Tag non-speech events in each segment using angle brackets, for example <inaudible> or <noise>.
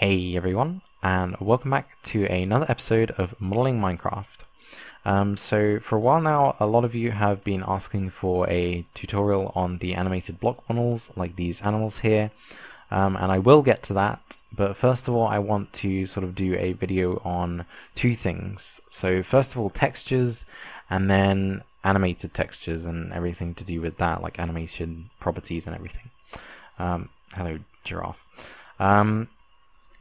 Hey everyone, and welcome back to another episode of Modeling Minecraft. Um, so for a while now, a lot of you have been asking for a tutorial on the animated block models, like these animals here, um, and I will get to that, but first of all I want to sort of do a video on two things. So first of all textures, and then animated textures and everything to do with that, like animation properties and everything. Um, hello giraffe.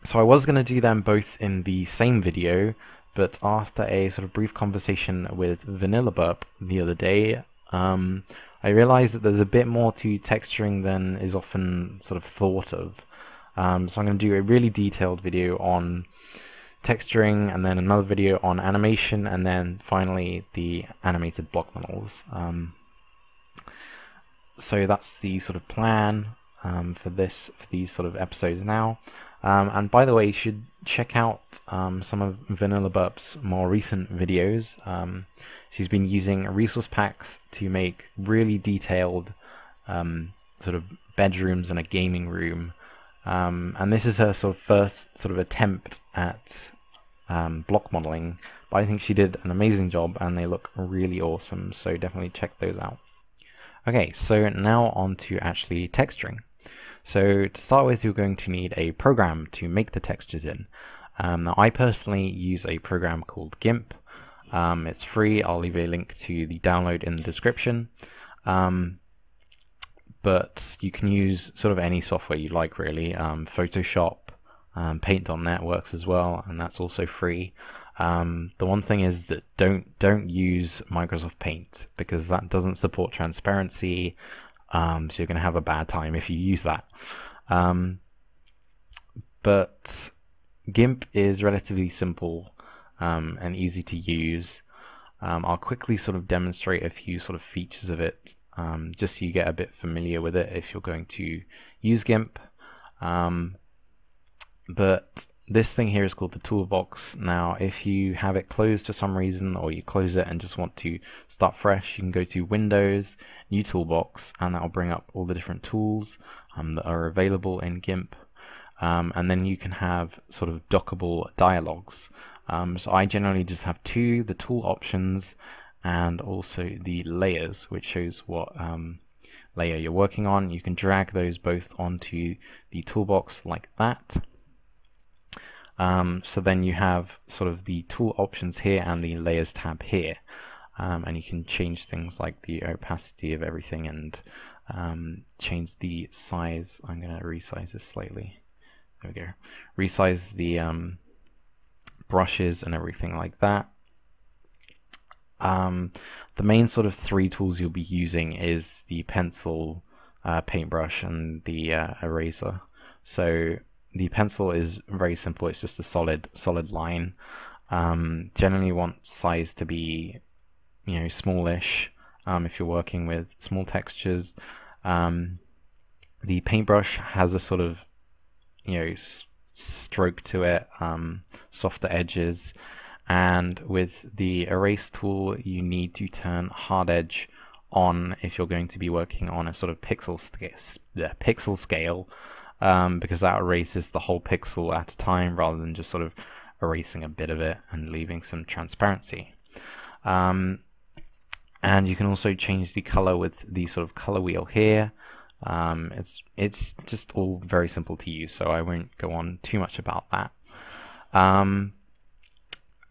So I was going to do them both in the same video, but after a sort of brief conversation with Vanilla Burp the other day, um, I realized that there's a bit more to texturing than is often sort of thought of. Um, so I'm going to do a really detailed video on texturing, and then another video on animation, and then finally the animated block models. Um, so that's the sort of plan um, for this for these sort of episodes now. Um, and by the way, you should check out um, some of Vanilla Burp's more recent videos. Um, she's been using resource packs to make really detailed um, sort of bedrooms and a gaming room. Um, and this is her sort of first sort of attempt at um, block modeling. But I think she did an amazing job and they look really awesome. So definitely check those out. Okay, so now on to actually texturing. So to start with, you're going to need a program to make the textures in. Um, now, I personally use a program called GIMP. Um, it's free. I'll leave a link to the download in the description. Um, but you can use sort of any software you like, really. Um, Photoshop, um, Paint.net works as well, and that's also free. Um, the one thing is that don't don't use Microsoft Paint because that doesn't support transparency. Um, so you're going to have a bad time if you use that. Um, but GIMP is relatively simple um, and easy to use. Um, I'll quickly sort of demonstrate a few sort of features of it, um, just so you get a bit familiar with it if you're going to use GIMP. Um, but this thing here is called the toolbox. Now, if you have it closed for some reason, or you close it and just want to start fresh, you can go to Windows, New Toolbox, and that will bring up all the different tools um, that are available in GIMP. Um, and then you can have sort of dockable dialogues. Um, so I generally just have two, the tool options, and also the layers, which shows what um, layer you're working on. You can drag those both onto the toolbox like that. Um, so then you have sort of the tool options here and the layers tab here. Um, and you can change things like the opacity of everything and um, change the size. I'm going to resize this slightly. There we go. Resize the um, brushes and everything like that. Um, the main sort of three tools you'll be using is the pencil, uh, paintbrush, and the uh, eraser. So the pencil is very simple. It's just a solid solid line. Um, generally want size to be you know smallish um, if you're working with small textures. Um, the paintbrush has a sort of you know stroke to it, um, softer edges, and with the erase tool you need to turn hard edge on if you're going to be working on a sort of pixel, pixel scale um, because that erases the whole pixel at a time rather than just sort of erasing a bit of it and leaving some transparency. Um, and you can also change the color with the sort of color wheel here. Um, it's it's just all very simple to use, so I won't go on too much about that. Um,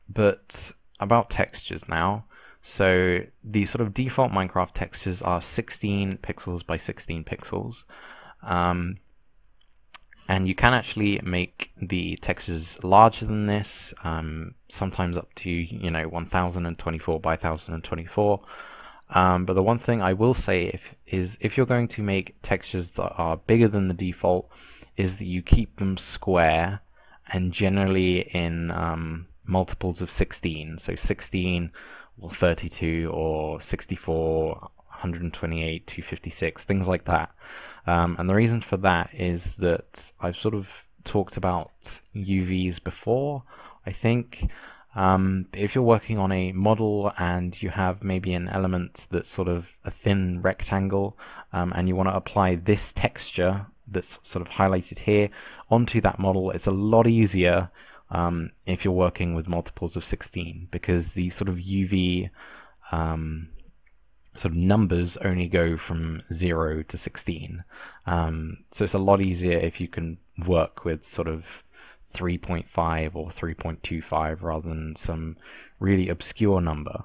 but about textures now. So the sort of default Minecraft textures are 16 pixels by 16 pixels. Um, and you can actually make the textures larger than this, um, sometimes up to you know 1024 by 1024. Um, but the one thing I will say if, is if you're going to make textures that are bigger than the default, is that you keep them square and generally in um, multiples of 16. So 16 or 32 or 64, 128, 256, things like that. Um, and the reason for that is that I've sort of talked about UVs before, I think. Um, if you're working on a model and you have maybe an element that's sort of a thin rectangle um, and you want to apply this texture that's sort of highlighted here onto that model. It's a lot easier um, if you're working with multiples of 16 because the sort of UV um, sort of numbers only go from 0 to 16. Um, so it's a lot easier if you can work with sort of 3.5 or 3.25 rather than some really obscure number.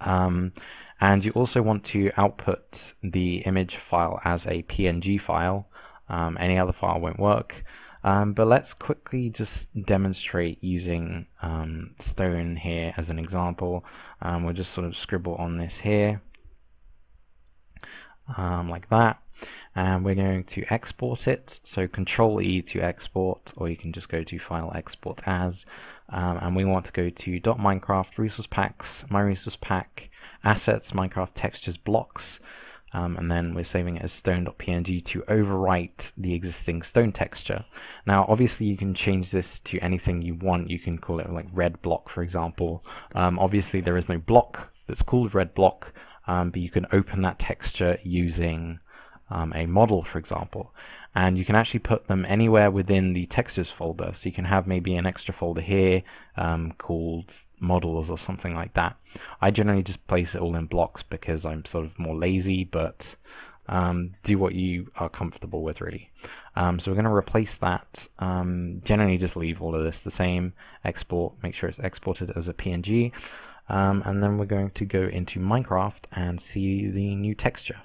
Um, and you also want to output the image file as a PNG file. Um, any other file won't work. Um, but let's quickly just demonstrate using um, Stone here as an example. Um, we'll just sort of scribble on this here, um, like that. And we're going to export it. So Control E to export, or you can just go to File Export As. Um, and we want to go to .minecraft resource packs, my resource pack, assets, Minecraft textures, blocks. Um, and then we're saving it as stone.png to overwrite the existing stone texture. Now, obviously, you can change this to anything you want. You can call it like red block, for example. Um, obviously, there is no block that's called red block, um, but you can open that texture using um, a model, for example and you can actually put them anywhere within the textures folder. So you can have maybe an extra folder here um, called models or something like that. I generally just place it all in blocks because I'm sort of more lazy, but um, do what you are comfortable with really. Um, so we're going to replace that. Um, generally just leave all of this the same, export, make sure it's exported as a PNG. Um, and then we're going to go into Minecraft and see the new texture.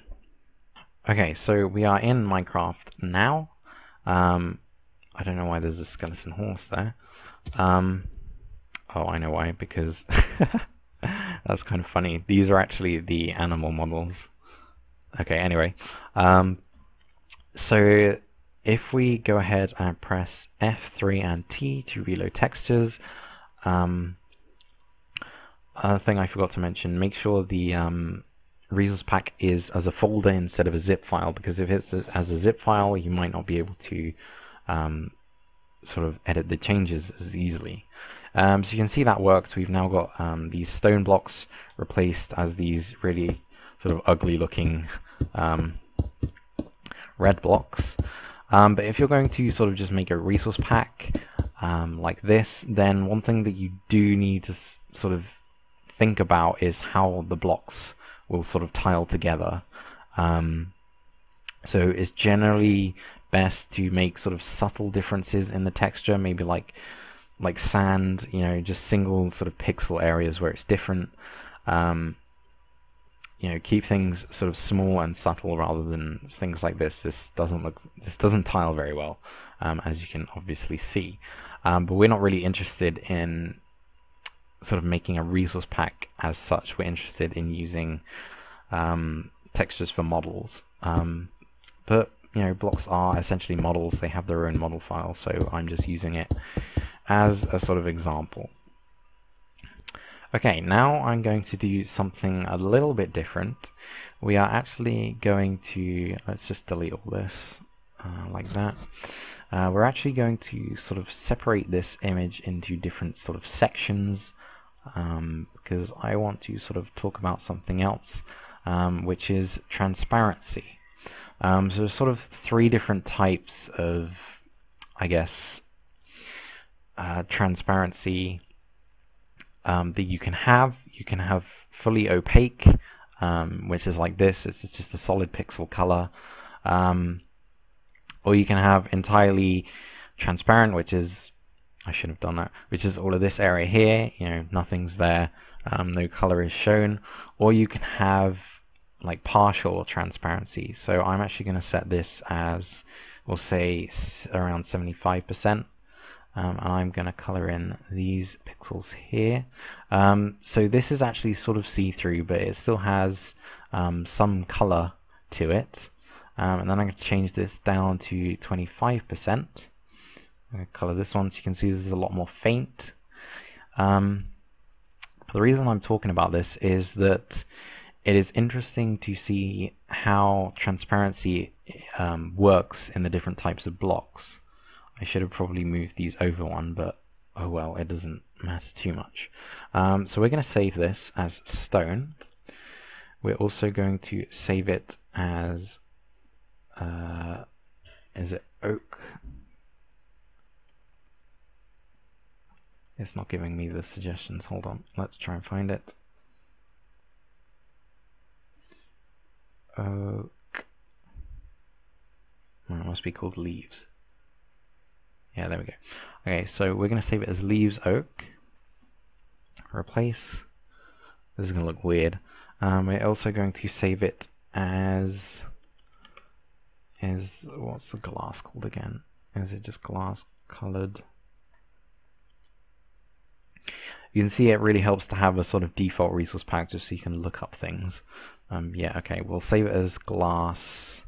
Okay, so we are in Minecraft now. Um, I don't know why there's a skeleton horse there. Um, oh, I know why, because <laughs> that's kind of funny. These are actually the animal models. Okay, anyway. Um, so if we go ahead and press F3 and T to reload textures, um, other thing I forgot to mention, make sure the um, resource pack is as a folder instead of a zip file because if it's a, as a zip file you might not be able to um, sort of edit the changes as easily. Um, so you can see that worked. We've now got um, these stone blocks replaced as these really sort of ugly looking um, red blocks. Um, but if you're going to sort of just make a resource pack um, like this, then one thing that you do need to sort of think about is how the blocks will sort of tile together. Um, so it's generally best to make sort of subtle differences in the texture, maybe like like sand, you know, just single sort of pixel areas where it's different. Um, you know, keep things sort of small and subtle rather than things like this. This doesn't look, this doesn't tile very well, um, as you can obviously see. Um, but we're not really interested in sort of making a resource pack as such. We're interested in using um, textures for models. Um, but you know, blocks are essentially models. They have their own model file, so I'm just using it as a sort of example. Okay, now I'm going to do something a little bit different. We are actually going to, let's just delete all this uh, like that. Uh, we're actually going to sort of separate this image into different sort of sections um, because I want to sort of talk about something else, um, which is transparency. Um, so there's sort of three different types of, I guess, uh, transparency um, that you can have. You can have fully opaque, um, which is like this. It's, it's, just a solid pixel color. Um, or you can have entirely transparent, which is I should have done that, which is all of this area here, you know, nothing's there, um, no color is shown, or you can have like partial transparency. So I'm actually going to set this as, we'll say around 75%, um, and I'm going to color in these pixels here. Um, so this is actually sort of see-through, but it still has um, some color to it. Um, and then I'm going to change this down to 25%. I'm color this one so you can see this is a lot more faint. Um, the reason I'm talking about this is that it is interesting to see how transparency um, works in the different types of blocks. I should have probably moved these over one, but oh well, it doesn't matter too much. Um, so we're going to save this as stone. We're also going to save it as uh, is it oak? It's not giving me the suggestions. Hold on. Let's try and find it. Oak. Well, it must be called leaves. Yeah, there we go. Okay, so we're going to save it as leaves oak. Replace. This is going to look weird. Um, we're also going to save it as is what's the glass called again? Is it just glass colored? You can see it really helps to have a sort of default resource pack just so you can look up things. Um, yeah, okay, we'll save it as glass.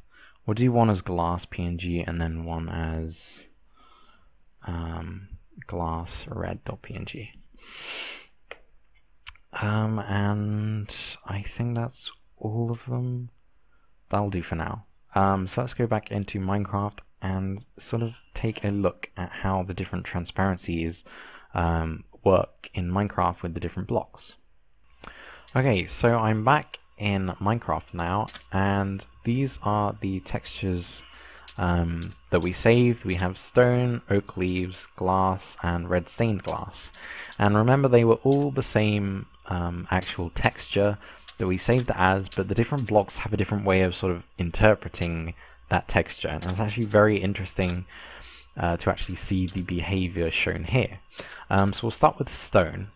We'll do one as glass PNG and then one as um, glass red.png. Um, and I think that's all of them. That'll do for now. Um, so let's go back into Minecraft and sort of take a look at how the different transparencies um, work in Minecraft with the different blocks. Okay, so I'm back in Minecraft now, and these are the textures um, that we saved. We have stone, oak leaves, glass, and red stained glass. And remember, they were all the same um, actual texture that we saved it as, but the different blocks have a different way of sort of interpreting that texture. And it's actually very interesting uh, to actually see the behavior shown here. Um, so we'll start with stone.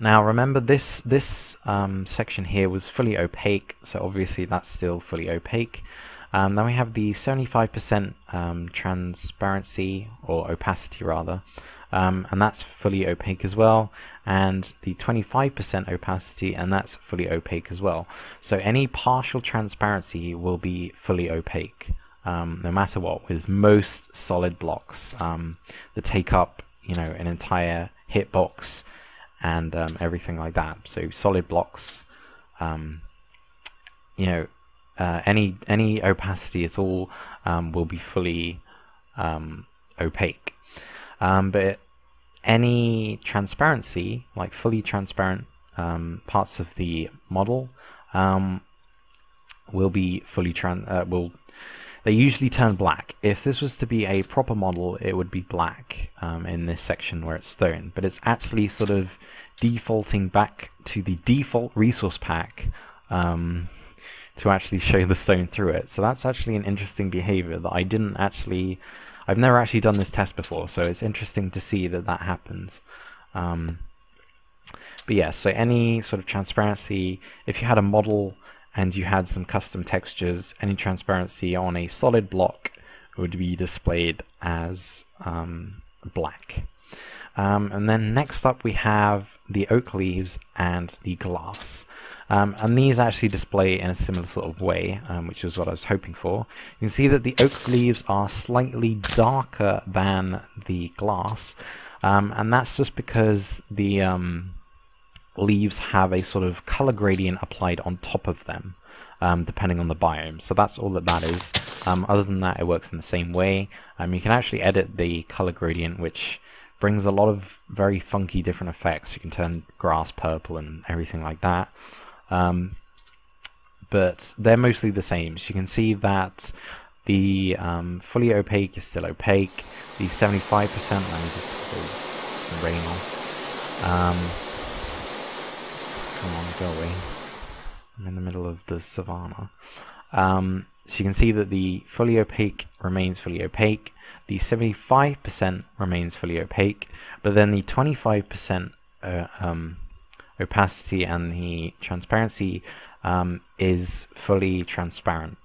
Now remember this this um, section here was fully opaque, so obviously that's still fully opaque. Um, then we have the 75% um, transparency, or opacity rather, um, and that's fully opaque as well, and the 25% opacity, and that's fully opaque as well. So any partial transparency will be fully opaque, um, no matter what, with most solid blocks um, that take up, you know, an entire hitbox and um, everything like that. So solid blocks, you know, uh, any any opacity at all um, will be fully um, opaque. Um, but any transparency, like fully transparent um, parts of the model, um, will be fully trans. Uh, will they usually turn black. If this was to be a proper model, it would be black um, in this section where it's stone. But it's actually sort of defaulting back to the default resource pack um, to actually show the stone through it. So that's actually an interesting behavior that I didn't actually, I've never actually done this test before, so it's interesting to see that that happens. Um, but yeah, so any sort of transparency, if you had a model and you had some custom textures, any transparency on a solid block would be displayed as um, black. Um, and then next up we have the oak leaves and the glass. Um, and these actually display in a similar sort of way, um, which is what I was hoping for. You can see that the oak leaves are slightly darker than the glass, um, and that's just because the um, leaves have a sort of color gradient applied on top of them. Um, depending on the biome. So that's all that that is. Um, other than that, it works in the same way. Um, you can actually edit the color gradient, which brings a lot of very funky different effects. You can turn grass purple and everything like that. Um, but they're mostly the same. So you can see that the um, fully opaque is still opaque. The 75%, let me just rain off. Come on, go away. I'm in the middle of the savannah. Um, so you can see that the fully opaque remains fully opaque, the 75% remains fully opaque, but then the 25% uh, um, opacity and the transparency um, is fully transparent.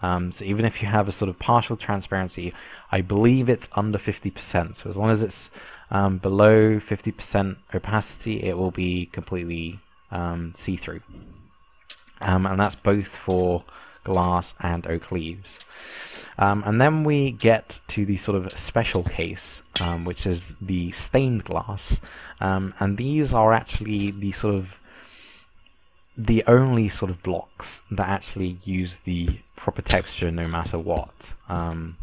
Um, so even if you have a sort of partial transparency, I believe it's under 50%. So as long as it's um, below 50% opacity, it will be completely um, see-through. Um, and that's both for glass and oak leaves. Um, and then we get to the sort of special case, um, which is the stained glass. Um, and these are actually the sort of the only sort of blocks that actually use the proper texture no matter what. Um,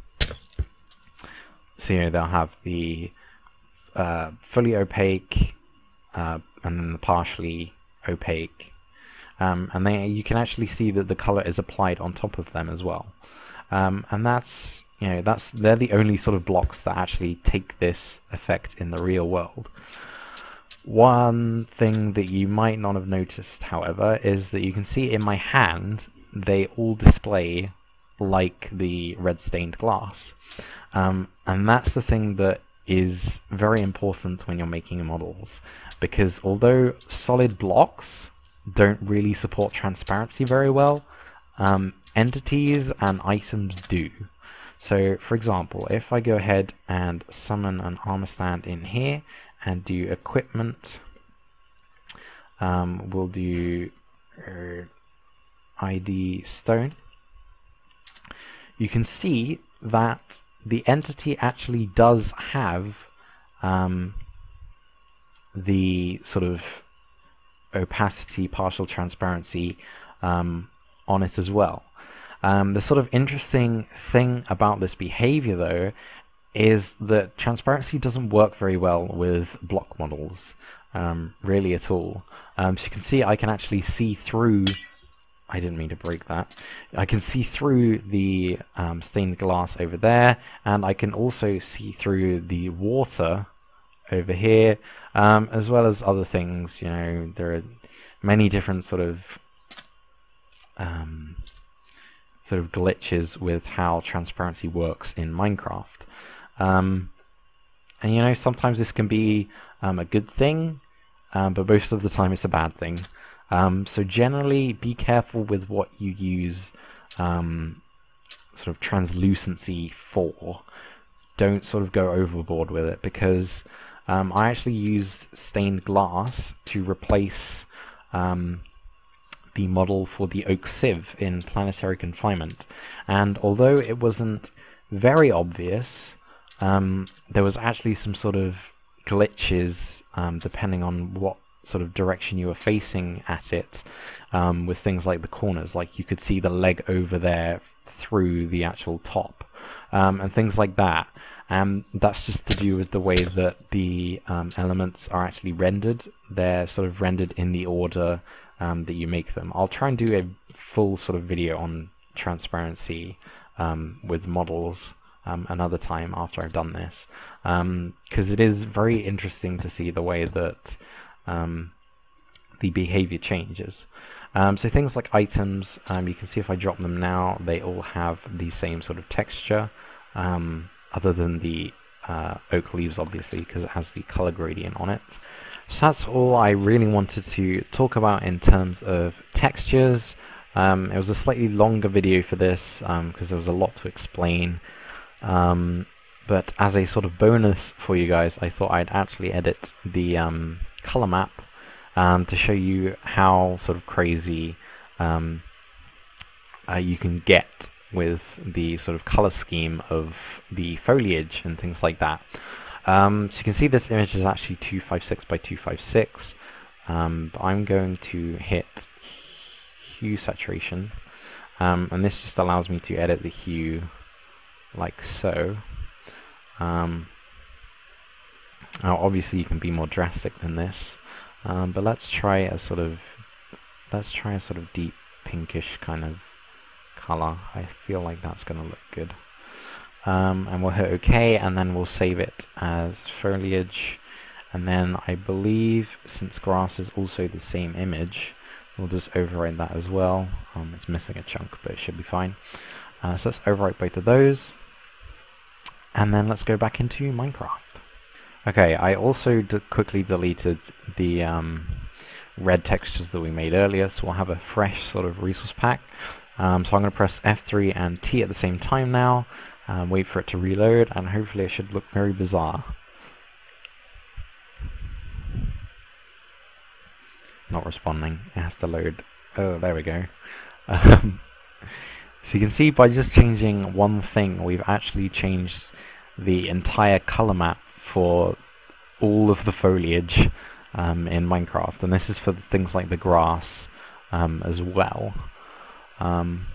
so, you know, they'll have the uh, fully opaque uh, and then the partially opaque um, and they, you can actually see that the color is applied on top of them as well. Um, and that's you know that's they're the only sort of blocks that actually take this effect in the real world. One thing that you might not have noticed, however, is that you can see in my hand they all display like the red stained glass. Um, and that's the thing that is very important when you're making models because although solid blocks don't really support transparency very well, um, entities and items do. So for example, if I go ahead and summon an armor stand in here and do equipment, um, we'll do uh, ID stone, you can see that the entity actually does have um, the sort of opacity, partial transparency um, on it as well. Um, the sort of interesting thing about this behavior, though, is that transparency doesn't work very well with block models, um, really at all. Um, so you can see I can actually see through I didn't mean to break that. I can see through the um, stained glass over there, and I can also see through the water over here, um, as well as other things. You know, there are many different sort of um, sort of glitches with how transparency works in Minecraft. Um, and you know, sometimes this can be um, a good thing, um, but most of the time it's a bad thing. Um, so generally, be careful with what you use sort of translucency for. Don't sort of go overboard with it because um, I actually used stained glass to replace um, the model for the oak sieve in planetary confinement. And although it wasn't very obvious, um, there was actually some sort of glitches um, depending on what sort of direction you were facing at it um, with things like the corners like you could see the leg over there through the actual top um, and things like that and that's just to do with the way that the um, elements are actually rendered. They're sort of rendered in the order um, that you make them. I'll try and do a full sort of video on transparency um, with models um, another time after I've done this. Because it is very interesting to see the way that um, the behavior changes. Um, so things like items, um, you can see if I drop them now, they all have the same sort of texture, um, other than the uh, oak leaves, obviously, because it has the color gradient on it. So that's all I really wanted to talk about in terms of textures. Um, it was a slightly longer video for this, because um, there was a lot to explain. Um, but as a sort of bonus for you guys, I thought I'd actually edit the um, color map um, to show you how sort of crazy um, uh, you can get with the sort of color scheme of the foliage and things like that. Um, so you can see this image is actually 256 by 256. Um, but I'm going to hit hue saturation. Um, and this just allows me to edit the hue like so. Um, now obviously you can be more drastic than this, um, but let's try a sort of, let's try a sort of deep pinkish kind of color. I feel like that's going to look good. Um, and we'll hit OK, and then we'll save it as foliage. And then I believe, since grass is also the same image, we'll just overwrite that as well. Um, it's missing a chunk, but it should be fine. Uh, so let's overwrite both of those. And then let's go back into Minecraft. Okay, I also quickly deleted the um, red textures that we made earlier, so we'll have a fresh sort of resource pack. Um, so I'm going to press F3 and T at the same time now, um, wait for it to reload, and hopefully it should look very bizarre. Not responding, it has to load. Oh, there we go. Um, <laughs> so you can see by just changing one thing, we've actually changed the entire color map for all of the foliage um, in Minecraft, and this is for things like the grass um, as well. Um,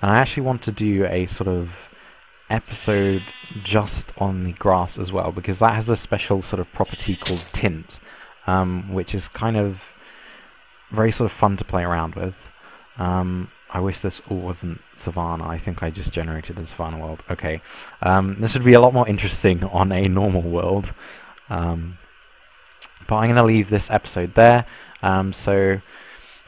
and I actually want to do a sort of episode just on the grass as well, because that has a special sort of property called tint, um, which is kind of very sort of fun to play around with. Um, I wish this all wasn't Savannah. I think I just generated a Savannah world. Okay. Um, this would be a lot more interesting <laughs> on a normal world. Um, but I'm going to leave this episode there. Um, so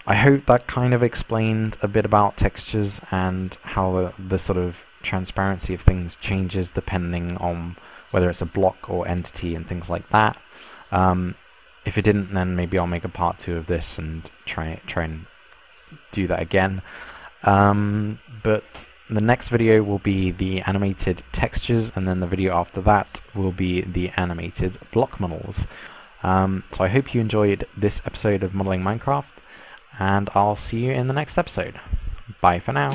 I hope that kind of explained a bit about textures and how the, the sort of transparency of things changes depending on whether it's a block or entity and things like that. Um, if it didn't, then maybe I'll make a part two of this and try try and do that again. Um, but the next video will be the animated textures, and then the video after that will be the animated block models. Um, so I hope you enjoyed this episode of Modeling Minecraft, and I'll see you in the next episode. Bye for now.